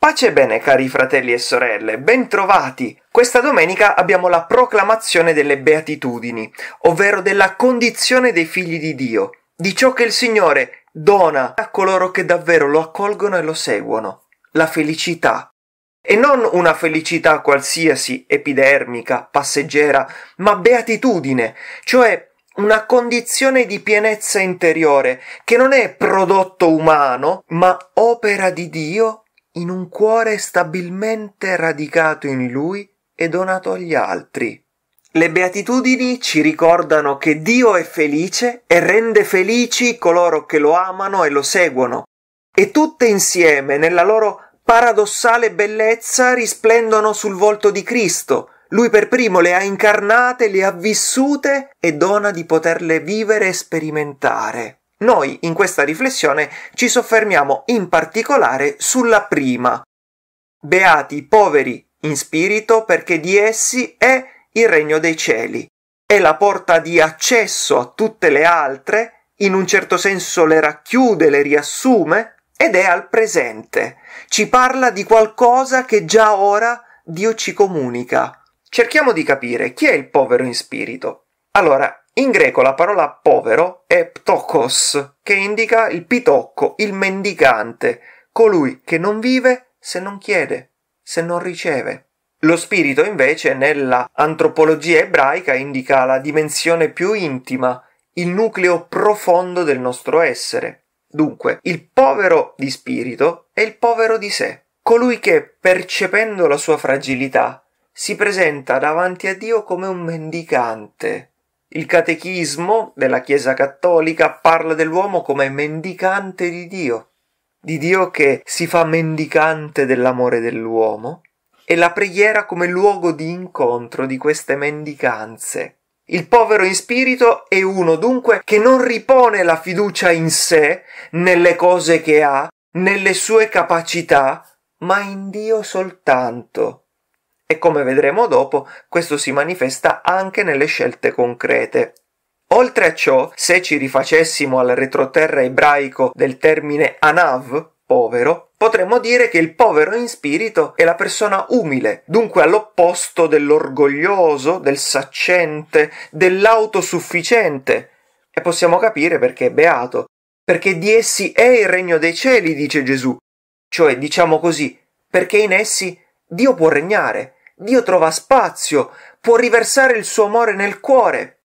Pace e bene, cari fratelli e sorelle, bentrovati! Questa domenica abbiamo la proclamazione delle beatitudini, ovvero della condizione dei figli di Dio, di ciò che il Signore dona a coloro che davvero lo accolgono e lo seguono, la felicità. E non una felicità qualsiasi, epidermica, passeggera, ma beatitudine, cioè una condizione di pienezza interiore che non è prodotto umano, ma opera di Dio in un cuore stabilmente radicato in lui e donato agli altri. Le beatitudini ci ricordano che Dio è felice e rende felici coloro che lo amano e lo seguono, e tutte insieme, nella loro paradossale bellezza, risplendono sul volto di Cristo. Lui per primo le ha incarnate, le ha vissute e dona di poterle vivere e sperimentare. Noi in questa riflessione ci soffermiamo in particolare sulla prima. Beati i poveri in spirito perché di essi è il regno dei cieli. È la porta di accesso a tutte le altre, in un certo senso le racchiude, le riassume ed è al presente. Ci parla di qualcosa che già ora Dio ci comunica. Cerchiamo di capire chi è il povero in spirito. Allora, in greco la parola povero è ptokos, che indica il pitocco, il mendicante, colui che non vive se non chiede, se non riceve. Lo spirito invece nella antropologia ebraica indica la dimensione più intima, il nucleo profondo del nostro essere. Dunque, il povero di spirito è il povero di sé, colui che, percependo la sua fragilità, si presenta davanti a Dio come un mendicante, il catechismo della Chiesa cattolica parla dell'uomo come mendicante di Dio, di Dio che si fa mendicante dell'amore dell'uomo, e la preghiera come luogo di incontro di queste mendicanze. Il povero in spirito è uno dunque che non ripone la fiducia in sé, nelle cose che ha, nelle sue capacità, ma in Dio soltanto e come vedremo dopo questo si manifesta anche nelle scelte concrete. Oltre a ciò, se ci rifacessimo al retroterra ebraico del termine anav, povero, potremmo dire che il povero in spirito è la persona umile, dunque all'opposto dell'orgoglioso, del saccente, dell'autosufficiente. E possiamo capire perché è beato, perché di essi è il regno dei cieli, dice Gesù. Cioè, diciamo così, perché in essi Dio può regnare, Dio trova spazio, può riversare il suo amore nel cuore.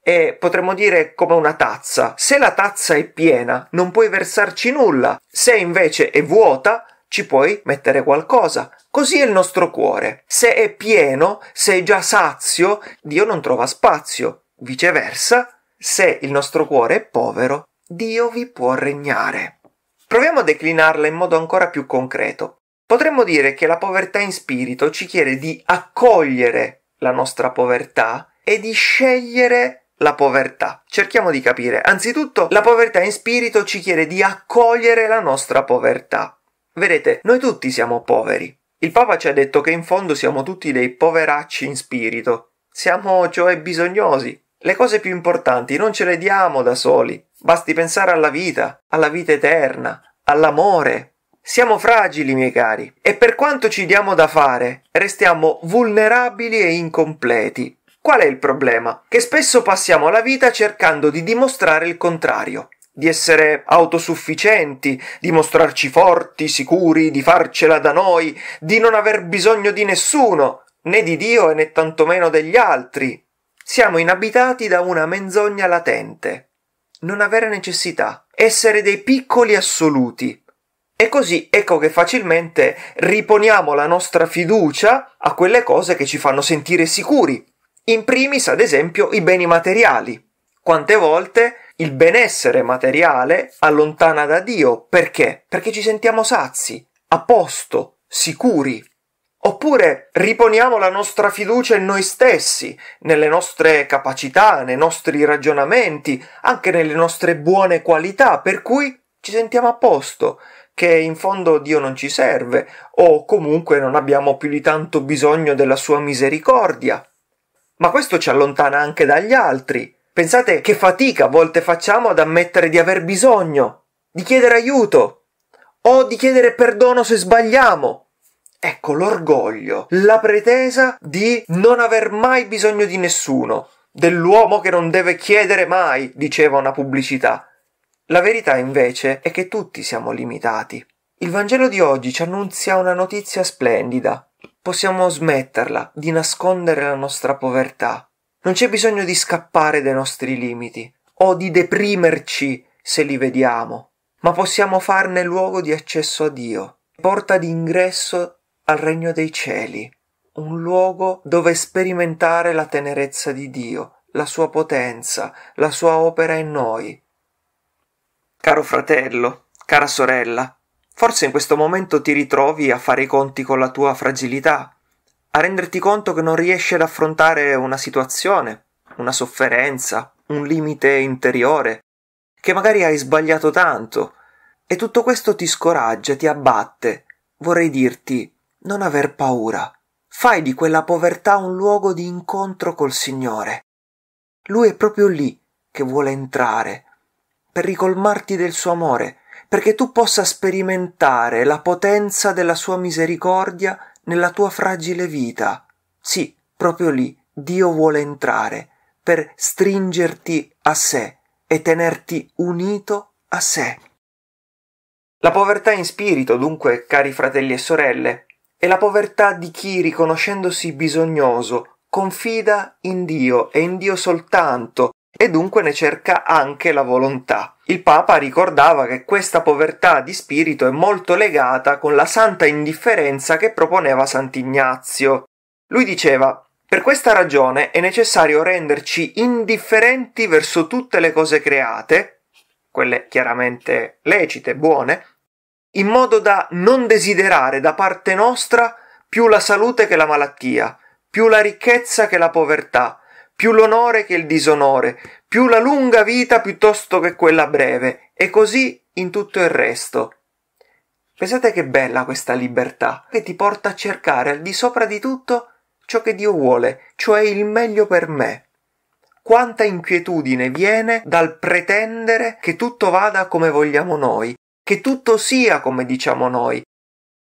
E potremmo dire come una tazza. Se la tazza è piena, non puoi versarci nulla. Se invece è vuota, ci puoi mettere qualcosa. Così è il nostro cuore. Se è pieno, se è già sazio, Dio non trova spazio. Viceversa, se il nostro cuore è povero, Dio vi può regnare. Proviamo a declinarla in modo ancora più concreto. Potremmo dire che la povertà in spirito ci chiede di accogliere la nostra povertà e di scegliere la povertà. Cerchiamo di capire. Anzitutto, la povertà in spirito ci chiede di accogliere la nostra povertà. Vedete, noi tutti siamo poveri. Il Papa ci ha detto che in fondo siamo tutti dei poveracci in spirito. Siamo cioè bisognosi. Le cose più importanti non ce le diamo da soli. Basti pensare alla vita, alla vita eterna, all'amore, siamo fragili, miei cari, e per quanto ci diamo da fare, restiamo vulnerabili e incompleti. Qual è il problema? Che spesso passiamo la vita cercando di dimostrare il contrario, di essere autosufficienti, di mostrarci forti, sicuri, di farcela da noi, di non aver bisogno di nessuno, né di Dio né tantomeno degli altri. Siamo inabitati da una menzogna latente. Non avere necessità, essere dei piccoli assoluti, e così ecco che facilmente riponiamo la nostra fiducia a quelle cose che ci fanno sentire sicuri. In primis, ad esempio, i beni materiali. Quante volte il benessere materiale allontana da Dio. Perché? Perché ci sentiamo sazi, a posto, sicuri. Oppure riponiamo la nostra fiducia in noi stessi, nelle nostre capacità, nei nostri ragionamenti, anche nelle nostre buone qualità, per cui ci sentiamo a posto, che in fondo Dio non ci serve, o comunque non abbiamo più di tanto bisogno della sua misericordia. Ma questo ci allontana anche dagli altri. Pensate che fatica a volte facciamo ad ammettere di aver bisogno, di chiedere aiuto. o di chiedere perdono se sbagliamo. Ecco l'orgoglio, la pretesa di non aver mai bisogno di nessuno, dell'uomo che non deve chiedere mai, diceva una pubblicità. La verità invece è che tutti siamo limitati. Il Vangelo di oggi ci annunzia una notizia splendida. Possiamo smetterla di nascondere la nostra povertà. Non c'è bisogno di scappare dai nostri limiti o di deprimerci se li vediamo, ma possiamo farne luogo di accesso a Dio, porta d'ingresso al regno dei cieli, un luogo dove sperimentare la tenerezza di Dio, la sua potenza, la sua opera in noi. Caro fratello, cara sorella, forse in questo momento ti ritrovi a fare i conti con la tua fragilità, a renderti conto che non riesci ad affrontare una situazione, una sofferenza, un limite interiore, che magari hai sbagliato tanto, e tutto questo ti scoraggia, ti abbatte. Vorrei dirti, non aver paura. Fai di quella povertà un luogo di incontro col Signore. Lui è proprio lì che vuole entrare, per ricolmarti del suo amore, perché tu possa sperimentare la potenza della sua misericordia nella tua fragile vita. Sì, proprio lì Dio vuole entrare per stringerti a sé e tenerti unito a sé. La povertà in spirito, dunque, cari fratelli e sorelle, è la povertà di chi, riconoscendosi bisognoso, confida in Dio e in Dio soltanto, e dunque ne cerca anche la volontà. Il Papa ricordava che questa povertà di spirito è molto legata con la santa indifferenza che proponeva Sant'Ignazio. Lui diceva per questa ragione è necessario renderci indifferenti verso tutte le cose create, quelle chiaramente lecite, buone, in modo da non desiderare da parte nostra più la salute che la malattia, più la ricchezza che la povertà, più l'onore che il disonore, più la lunga vita piuttosto che quella breve, e così in tutto il resto. Pensate che bella questa libertà, che ti porta a cercare al di sopra di tutto ciò che Dio vuole, cioè il meglio per me. Quanta inquietudine viene dal pretendere che tutto vada come vogliamo noi, che tutto sia come diciamo noi.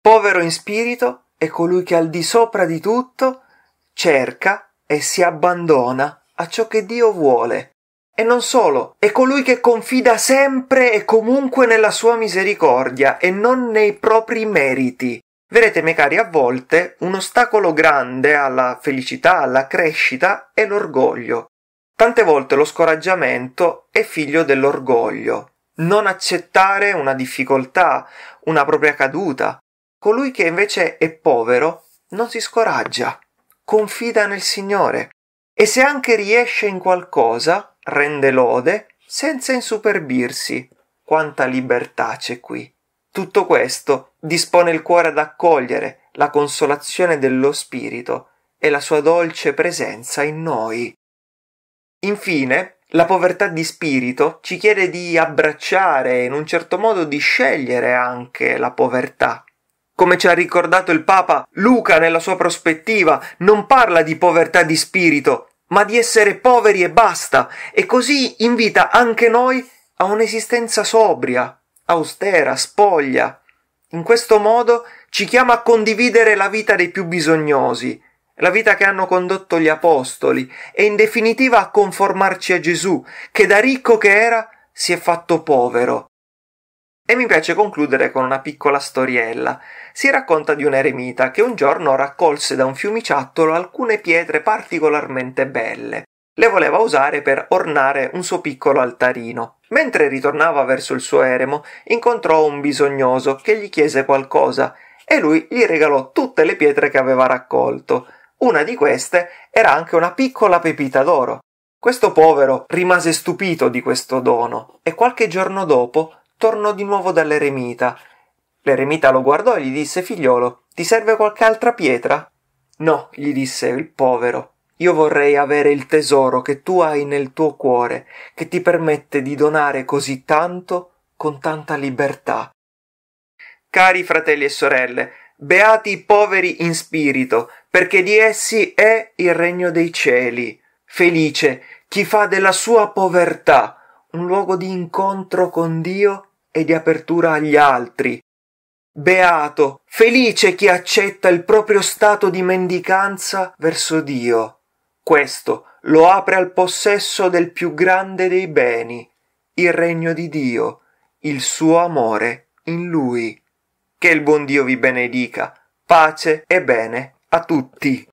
Povero in spirito è colui che al di sopra di tutto cerca e si abbandona a ciò che Dio vuole. E non solo, è colui che confida sempre e comunque nella sua misericordia e non nei propri meriti. Vedete, miei cari, a volte un ostacolo grande alla felicità, alla crescita è l'orgoglio. Tante volte lo scoraggiamento è figlio dell'orgoglio. Non accettare una difficoltà, una propria caduta. Colui che invece è povero non si scoraggia confida nel Signore e se anche riesce in qualcosa, rende lode senza insuperbirsi. Quanta libertà c'è qui. Tutto questo dispone il cuore ad accogliere la consolazione dello Spirito e la sua dolce presenza in noi. Infine, la povertà di spirito ci chiede di abbracciare in un certo modo di scegliere anche la povertà. Come ci ha ricordato il Papa, Luca nella sua prospettiva non parla di povertà di spirito, ma di essere poveri e basta, e così invita anche noi a un'esistenza sobria, austera, spoglia. In questo modo ci chiama a condividere la vita dei più bisognosi, la vita che hanno condotto gli apostoli, e in definitiva a conformarci a Gesù, che da ricco che era si è fatto povero e mi piace concludere con una piccola storiella. Si racconta di un eremita che un giorno raccolse da un fiumiciattolo alcune pietre particolarmente belle. Le voleva usare per ornare un suo piccolo altarino. Mentre ritornava verso il suo eremo, incontrò un bisognoso che gli chiese qualcosa e lui gli regalò tutte le pietre che aveva raccolto. Una di queste era anche una piccola pepita d'oro. Questo povero rimase stupito di questo dono e qualche giorno dopo tornò di nuovo dall'eremita. L'eremita lo guardò e gli disse Figliolo, ti serve qualche altra pietra? No, gli disse il povero. Io vorrei avere il tesoro che tu hai nel tuo cuore, che ti permette di donare così tanto con tanta libertà. Cari fratelli e sorelle, beati i poveri in spirito, perché di essi è il regno dei cieli. Felice chi fa della sua povertà un luogo di incontro con Dio e di apertura agli altri, Beato, felice chi accetta il proprio stato di mendicanza verso Dio. Questo lo apre al possesso del più grande dei beni, il regno di Dio, il suo amore in lui. Che il buon Dio vi benedica. Pace e bene a tutti.